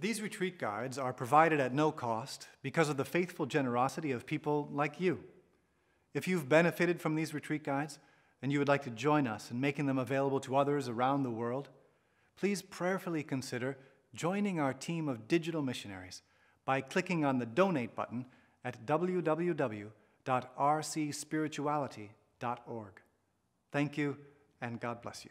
These retreat guides are provided at no cost because of the faithful generosity of people like you. If you've benefited from these retreat guides and you would like to join us in making them available to others around the world, please prayerfully consider joining our team of digital missionaries by clicking on the donate button at www.rcspirituality.org. Thank you, and God bless you.